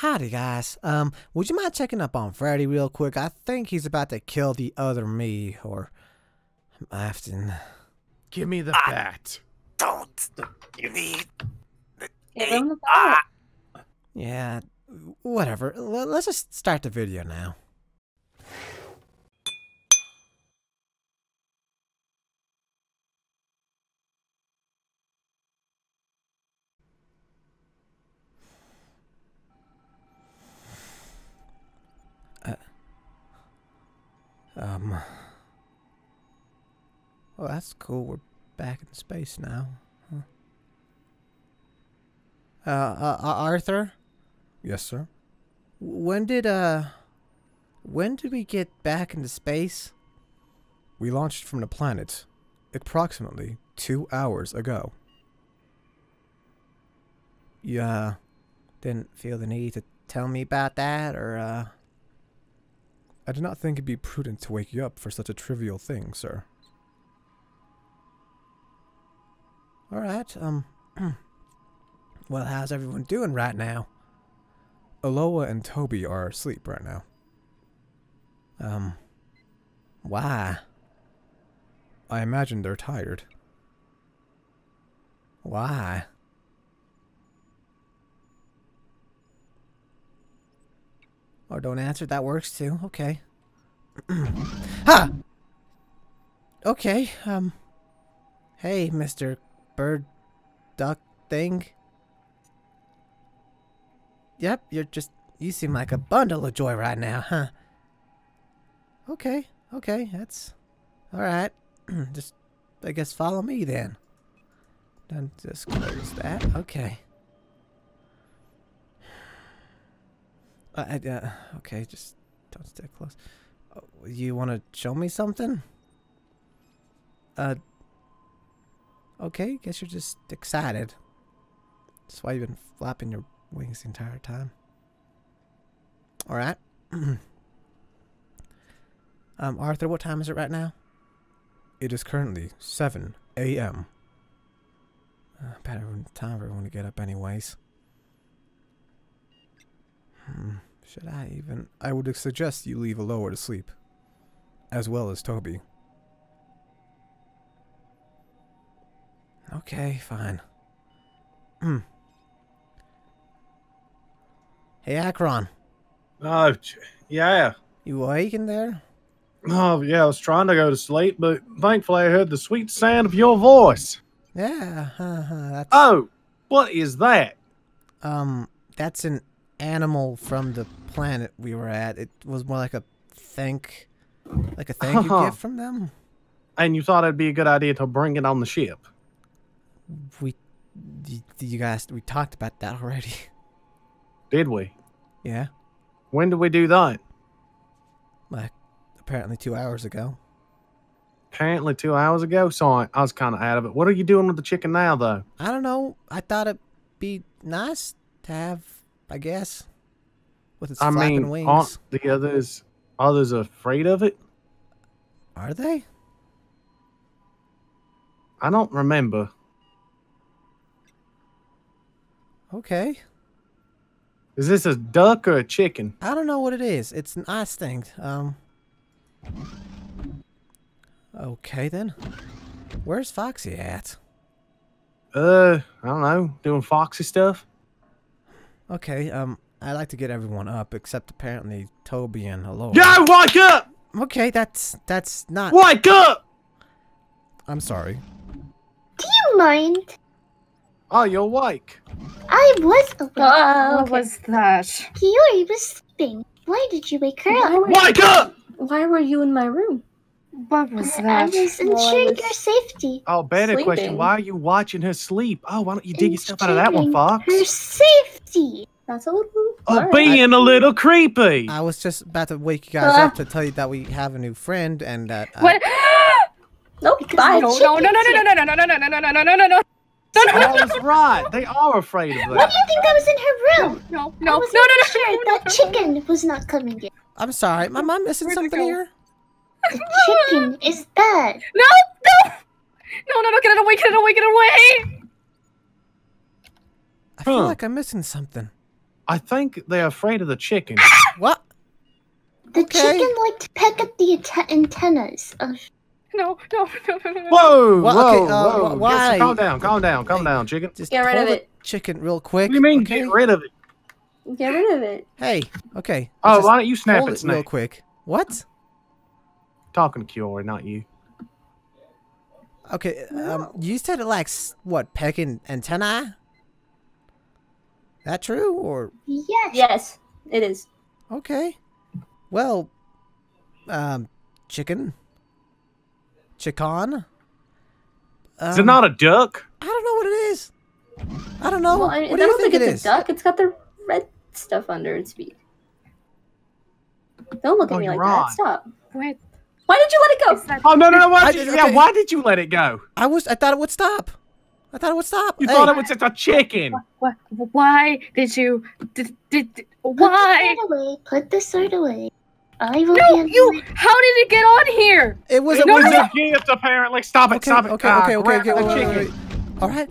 Howdy, guys. Um, would you mind checking up on Freddy real quick? I think he's about to kill the other me, or Afton. Give me the Ah. bat. Don't. You need. Give him the bat. Yeah, whatever. L- let's just start the video now. Um. Well, that's cool. We're back in space now. Huh. Uh, uh, uh, Arthur? Yes, sir. When did, uh, when did we get back into space? We launched from the planet approximately two hours ago. You, uh, didn't feel the need to tell me about that, or, uh... I did not think it'd be prudent to wake you up for such a trivial thing, sir. Alright, um... well, how's everyone doing right now? Aloha and Toby are asleep right now. Um... Why? I imagine they're tired. Why? Or don't answer, that works too. Okay. ha! Okay, um... Hey, Mr. Bird Duck Thing. Yep, you're just... You seem like a bundle of joy right now, huh? Okay, okay, that's... Alright. just, I guess follow me then. Then just close that. Okay. I- uh, okay, just don't stay close. Oh, you want to show me something? Uh, okay, guess you're just excited. That's why you've been flapping your wings the entire time. Alright. um, Arthur, what time is it right now? It is currently 7 a.m. Uh, better time for everyone to get up anyways. Hmm. Should I even? I would suggest you leave Aloha to sleep. As well as Toby. Okay, fine. Hmm. Hey, Akron. Oh, yeah. You awake in there? Oh, yeah. I was trying to go to sleep, but thankfully I heard the sweet sound of your voice. Yeah, that's Oh, what is that? um that's an animal from the planet we were at. It was more like a thank like a thank you Huh. gift from them. And you thought it'd be a good idea to bring it on the ship? We you guys we talked about that already. Did we? yeah. When did we do that? Like apparently 2 hours ago. Apparently two hours ago. So I, I was kind of out of it. What are you doing with the chicken now, though? I don't know. I thought it'd be nice to have, I guess, with its I flapping mean, wings. aren't the others others afraid of it? Are they? I don't remember. Okay. Is this a duck or a chicken? I don't know what it is. It's an ice thing. Um. Okay then. Where's Foxy at? Uh, I don't know. Doing foxy stuff. Okay. Um. I like to get everyone up except apparently Toby and Hello. Yeah, wake up! Okay. That's that's not. Wake up! I'm sorry. Do you mind? Oh, you're awake. I was awake. Uh, What okay. was that? Kiori was sleeping. Why did you wake her up? Wake up! Why were you in my room? What was I that? was ensuring was- your safety. Oh, better question. Why are you watching her sleep? Oh, why don't you dig yourself out of that one, Fox? Her safety. That's a little. Oh, alright. being a little creepy. I was just about to wake you guys Uh. up to tell you that we have a new friend and that. I- What? Nope. Bye. the No, no, no, no, no, no, no, no, no, no, no, no, no, no, no, no, no, I was right. They are afraid of What that. do you think that was in her room? no, I no, was no, no, making no, sure no, that no, chicken was not coming in. I'm sorry. Am I missing Where'd it something go? here? The chicken is bad. No, no, no, no, no, get it away, get it away, get it away. I feel Huh. like I'm missing something. I think they're afraid of the chicken. What? The Okay. chicken like to peck at the antennas of No, no, no, no, no, no. Whoa, Well, whoa, okay, uh, whoa. why? Yes, calm down, calm down, calm down, chicken. Just Get rid of it. chicken real quick. What do you mean okay? get rid of it? Get rid of it. Hey, okay. Oh, why don't you snap hold its it real quick. What? Talking to Kiori, not you. Okay, um, you said it like s- what pecking antennae? That true or yes. Yes, it is. okay? Well, um, chicken, chicken. Um, Is it not a duck? I don't know what it is. I don't know. well, I, what I do you don't think, think, it it's a duck. It's got the red stuff under its beak. Don't look at Oh, me like wrong. that. Stop. Wait, Why did you let it go? Oh no, no, no! Why I did, did- yeah, why did you let it go? I was. I thought it would stop. I thought it would stop. You Hey, thought it was just a chicken. why, why did you did, did, did Put why? the sword away. Put the sword away. I will No, you. it. How did it get on here? It was. It a, was was a gift, apparently. Stop it! Okay, stop it! okay, Ah, okay, okay, okay, the wait, wait, chicken. wait, wait. All right,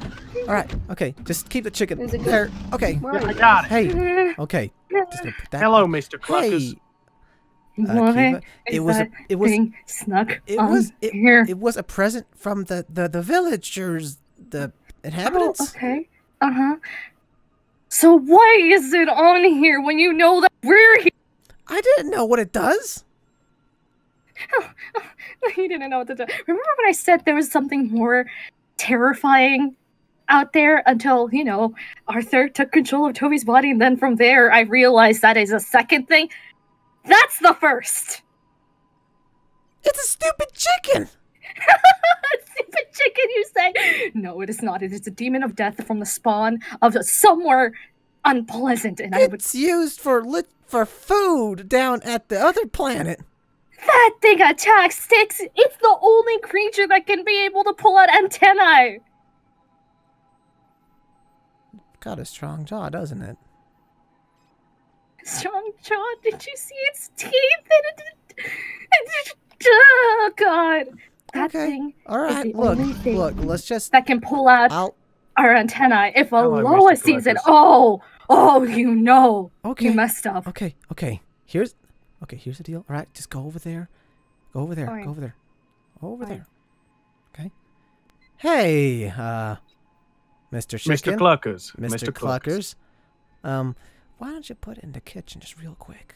all right, okay. Just keep the chicken Is it good? there. Okay. Yeah, I got it. Hey. Okay. Just put that. Hello, Mr. Cluckers. Hey. Kiva, it was a, it was snuck it on was it, here? it was a present from the the the villagers, the inhabitants. Oh, okay. Uh huh. So why is it on here when you know that we're here? I didn't know what it does. you didn't know what to do. Remember when I said there was something more terrifying out there until, you know, Arthur took control of Toby's body, and then from there I realized that is a second thing? That's the first! It's a stupid chicken. Stupid chicken, you say? No, it is not. It is a demon of death from the spawn of somewhere unpleasant, and I would. It's used for lit for food down at the other planet. That thing attacks sticks! It's the only creature that can be able to pull out antennae! Got a strong jaw, doesn't it? Strong jaw, did you see its teeth? And it, it, oh, God. That Okay. thing All is the look, only thing look. Let's just. that can pull out I'll. our antennae. If Hello, Aloha Mr. sees it, oh, oh, you know. Okay. You messed up. Okay, okay. Here's okay, here's the deal. All right, just go over there. Go over there. Fine. Go over there. Over Fine. there. Okay. Hey, uh Mr. Chicken. Mr. Cluckers. Mr. Cluckers. Um, why don't you put it in the kitchen just real quick?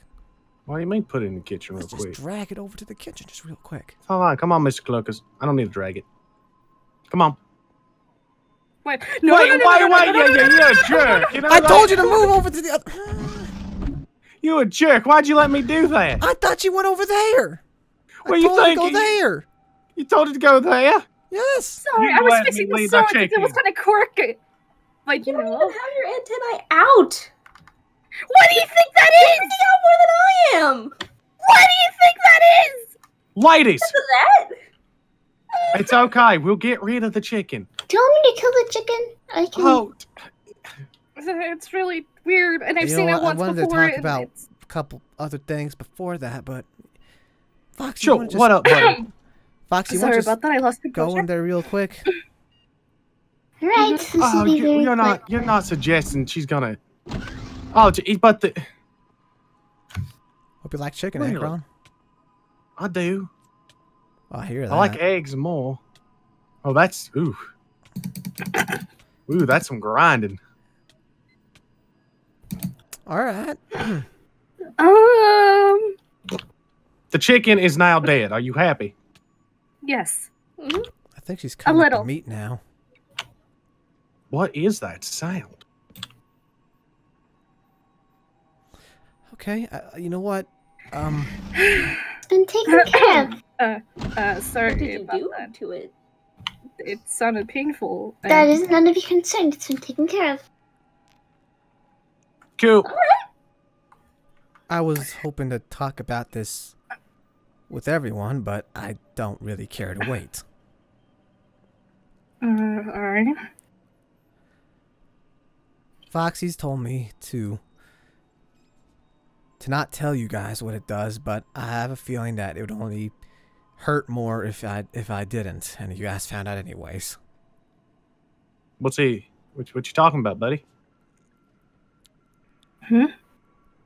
What do you mean put it in the kitchen real Let's just quick? drag it over to the kitchen just real quick. Come on, come on, Mr. Cluckers. I don't need to drag it. Come on. Wait, no, wait, no, no, wait, no, no, wait, no, yeah, no, yeah, no, you're a no, jerk. You know I that? told you to move over to the other. You a jerk. Why'd you let me do that? I thought you went over there. Where I you told you to go there. You told it to go there? Yes. Sorry, You I was fixing the leave sword because it was kind of quirky. But you You don't know, even have your antennae out. What do you think that is? You got more than I am. What do you think that is? Ladies, That? it's okay. We'll get rid of the chicken. Do you want me to kill the chicken? I can. Oh, It's really weird, and I've You seen know it what, I once wanted to before. talk and about it's- a couple other things before that, but Fox, you sure. wanna just, What up, buddy? Fox, you Sorry to just about that. I lost go control. in there real quick? Right. Mm-hmm. This will Oh, you, you're not. quick. You're not suggesting she's gonna. Oh, gee, but the Hope you like chicken, Really? Akron. I do. Oh, I hear that. I like eggs more. Oh, that's ooh. Ooh, that's some grinding. All right. Um. The chicken is now dead. Are you happy? Yes. I think she's cutting up the little. meat now. What is that sound? Okay. Uh, you know what? Um, It's been taken care of. Uh, sorry What did you about do that. to it? It sounded painful. That and- is none of your concern. It's been taken care of. Cool. I was hoping to talk about this with everyone, but I don't really care to wait. Uh, all right. Foxy's told me to to not tell you guys what it does, but I have a feeling that it would only hurt more if I if I didn't, and you guys found out anyways. What's he? What, what you talking about, buddy? Hmm?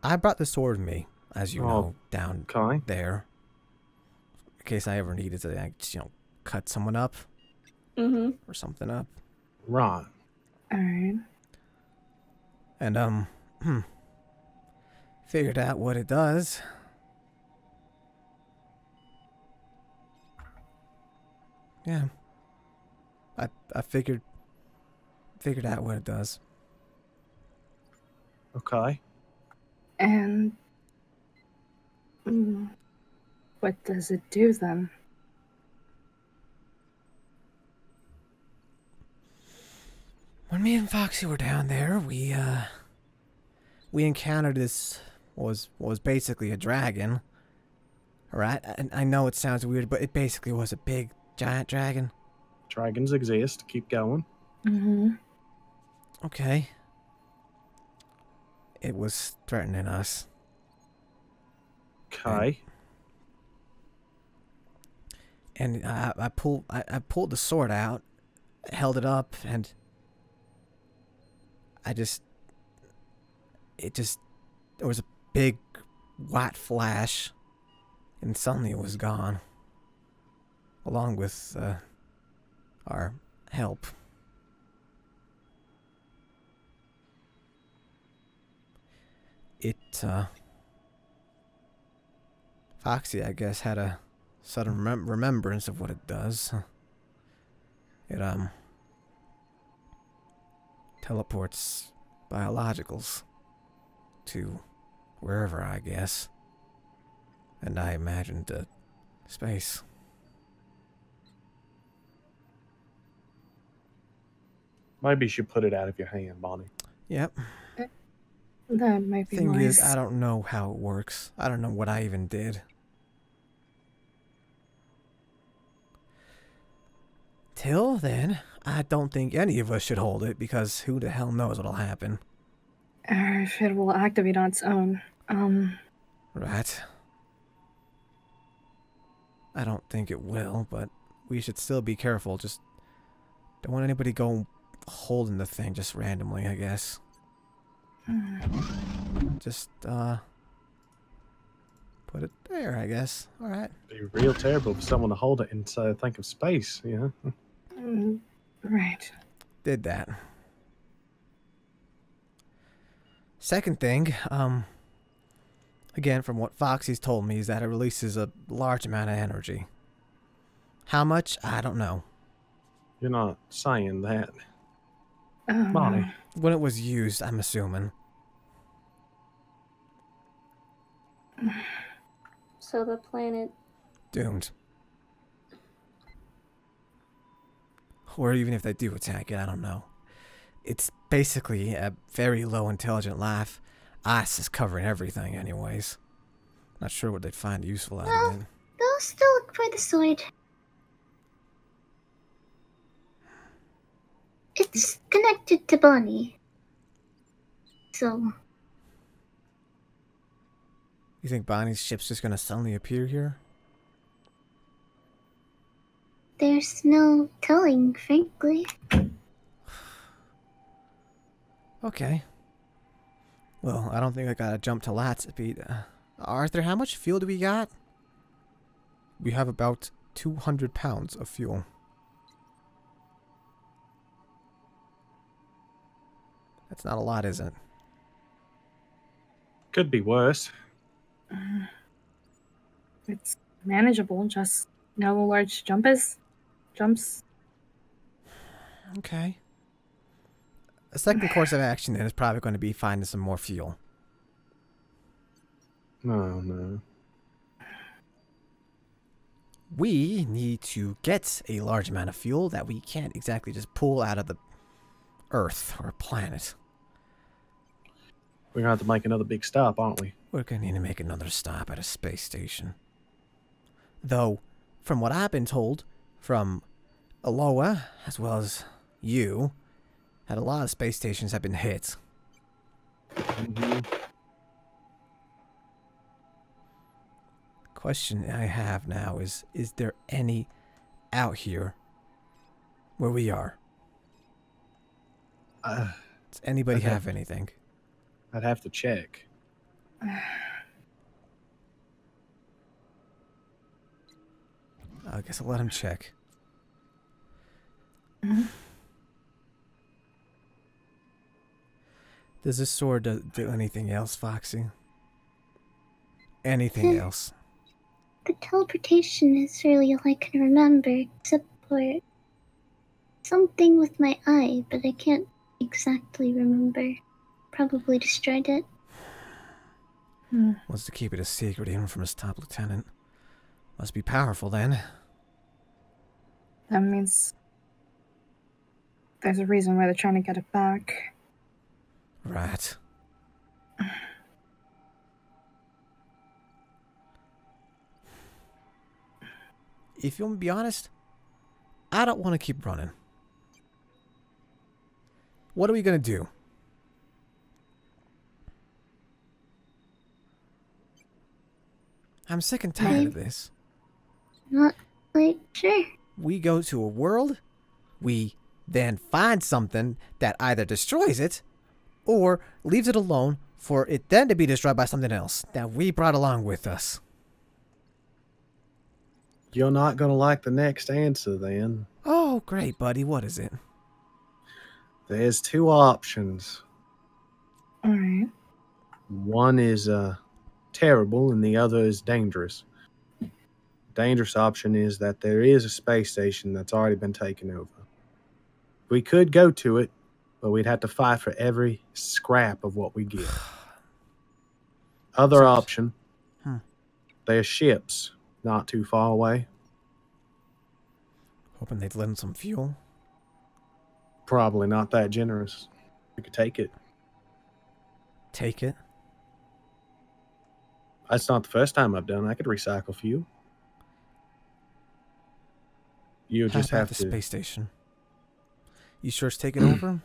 I brought the sword with me, as you Oh. know, down Okay. there. In case I ever needed to, like, you know, cut someone up Mm-hmm. or something up. Right. Alright. And, um, hmm. Figured out what it does. Yeah. I I figured figured out what it does. Okay. And. Mm, what does it do then? When me and Foxy were down there, we uh we encountered this was was basically a dragon. Alright? And I know it sounds weird, but it basically was a big giant dragon. Dragons exist. Keep going. Mm-hmm. Okay. It was threatening us. Okay. and I, I pulled I, I pulled the sword out, held it up, and I just it just there was a big white flash, and suddenly it was gone, along with uh, our help. It uh, Foxy, I guess, had a sudden remem- remembrance of what it does. It, um, teleports biologicals to wherever, I guess. And I imagined uh, space. Maybe you should put it out of your hand, Bonnie. Yep. That might be Thing wise. is, I don't know how it works. I don't know what I even did. Till then, I don't think any of us should hold it because who the hell knows what'll happen, Or if it will activate on its own. Um. right? I don't think it will, but we should still be careful. Just don't want anybody go holding the thing just randomly, I guess. Just, uh, put it there, I guess. Alright. Be real terrible for someone to hold it and uh, think of space. You know. mm, Right. did that. Second thing, um, again, from what Foxy's told me, is that it releases a large amount of energy. How much? I don't know. You're not saying that. Um, Bonnie. When it was used, I'm assuming. So the planet. Doomed. Or even if they do attack it, I don't know. It's basically a very low intelligent life. Ice is covering everything, anyways. Not sure what they'd find useful out of it. Go still look for the sword. It's connected to Bonnie. So, You think Bonnie's ship's just gonna suddenly appear here? there's no telling, frankly. Okay. Well, I don't think I gotta jump to lat speed. Uh, Arthur, how much fuel do we got? We have about 200 pounds of fuel. That's not a lot, is it? Could be worse. It's manageable. Just no large jumps. Jumps. Okay. A second course of action then is probably going to be finding some more fuel. No, no. We need to get a large amount of fuel that we can't exactly just pull out of the Earth or planet. We're gonna have to make another big stop, aren't we? We're going to need to make another stop at a space station. Though, from what I've been told from Aloha, as well as you, that a lot of space stations have been hit. Mm-hmm. Question I have now is Is there any out here where we are? Uh, Does anybody Okay. have anything? I'd have to check. I guess I'll let him check. Does this sword do, do anything else, Foxy? Anything else? The teleportation is really all I can remember, except for something with my eye, but I can't exactly remember. Probably destroyed it. Hmm. Wants to keep it a secret even from his top lieutenant. Must be powerful then. That means there's a reason why they're trying to get it back. Right. If you want to be honest, I don't want to keep running. What are we going to do? I'm sick and tired of mm. this. Not quite sure. We go to a world, we then find something that either destroys it or leaves it alone for it then to be destroyed by something else that we brought along with us. You're not going to like the next answer then. Oh, great, buddy. What is it? There's two options. Alright. One is uh, terrible and the other is dangerous. Dangerous option is that there is a space station that's already been taken over. We could go to it, but we'd have to fight for every scrap of what we get. Other option, Hmm. there's ships not too far away. Hoping they'd lend some fuel. Probably not that generous. We could take it. Take it. That's not the first time I've done. it. I could recycle fuel. You just have the to. space station. You sure it's taking over?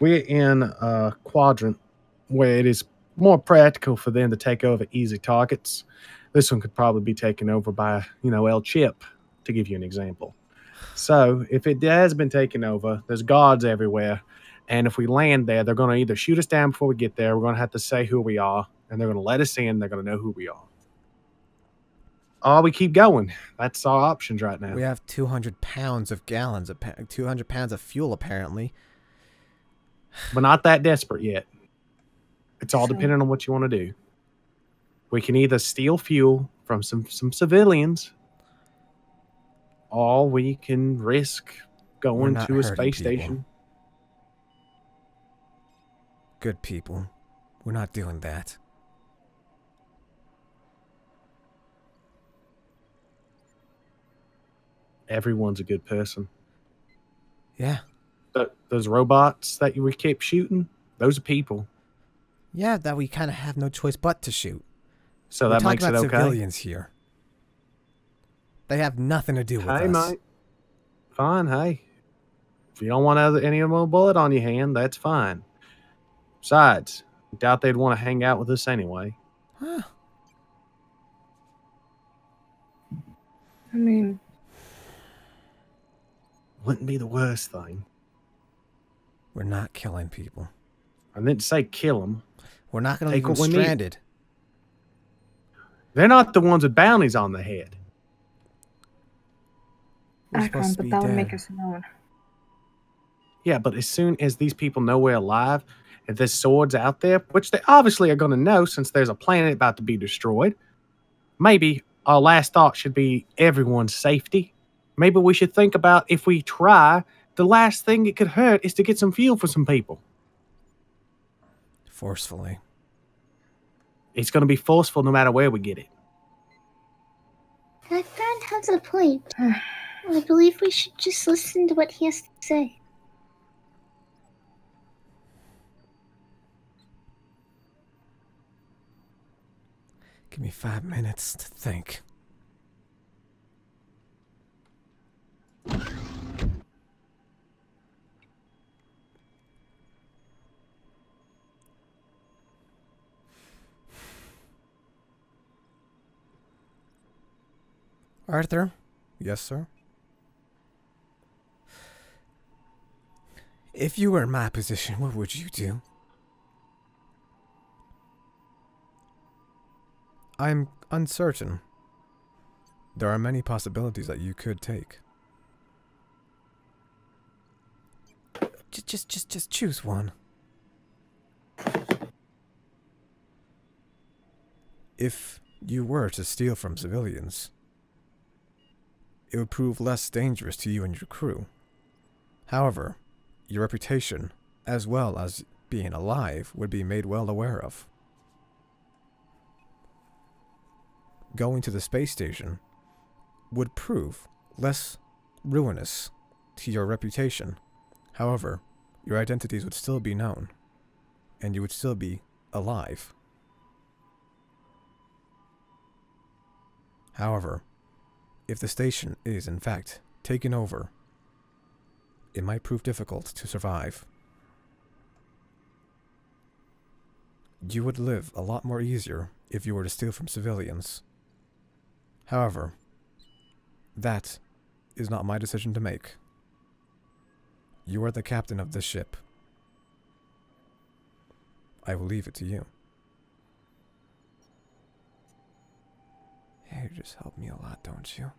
We're in a quadrant where it is more practical for them to take over easy targets. This one could probably be taken over by, you know, El Chip, to give you an example. So if it has been taken over, there's guards everywhere. And if we land there, they're going to either shoot us down before we get there. We're going to have to say who we are, and they're going to let us in. They're going to know who we are. Or we keep going. That's our options right now. We have 200 pounds of gallons, of 200 pounds of fuel, apparently. We're not that desperate yet. It's all So- dependent on what you want to do. We can either steal fuel from some some civilians, or we can risk going to a space people. station. Good people. We're not doing that. Everyone's a good person. Yeah. Th- those robots that we keep shooting, those are people. Yeah, that we kind of have no choice but to shoot. So We're that talking makes it about okay. civilians here. They have nothing to do with Hey, us. mate. Fine. Hey, if you don't want other, any more bullet on your hand, that's fine. Besides, doubt they'd want to hang out with us anyway. Huh. I mean, Wouldn't be the worst thing. We're not killing people. I didn't say kill them. We're not going to Take leave them what need. stranded. They're not the ones with bounties on the head. We're Akron, supposed to but be that would make us known. Yeah, but as soon as these people know we're alive, if there's swords out there, which they obviously are going to know since there's a planet about to be destroyed, maybe our last thought should be everyone's safety. Maybe we should think about if we try, the last thing it could hurt is to get some fuel for some people. Forcefully. It's going to be forceful no matter where we get it. That friend has a point. I believe we should just listen to what he has to say. Give me five minutes to think. Arthur? Yes, sir? If you were in my position, what would you do? I'm uncertain. There are many possibilities that you could take. Just, just, just, just choose one. If you were to steal from civilians, it would prove less dangerous to you and your crew. However, your reputation, as well as being alive, would be made well aware of. Going to the space station would prove less ruinous to your reputation. However, your identities would still be known, and you would still be alive. However, if the station is in fact taken over, it might prove difficult to survive. You would live a lot more easier if you were to steal from civilians. However, that is not my decision to make. You are the captain of this ship. I will leave it to you. Just help me a lot, don't you?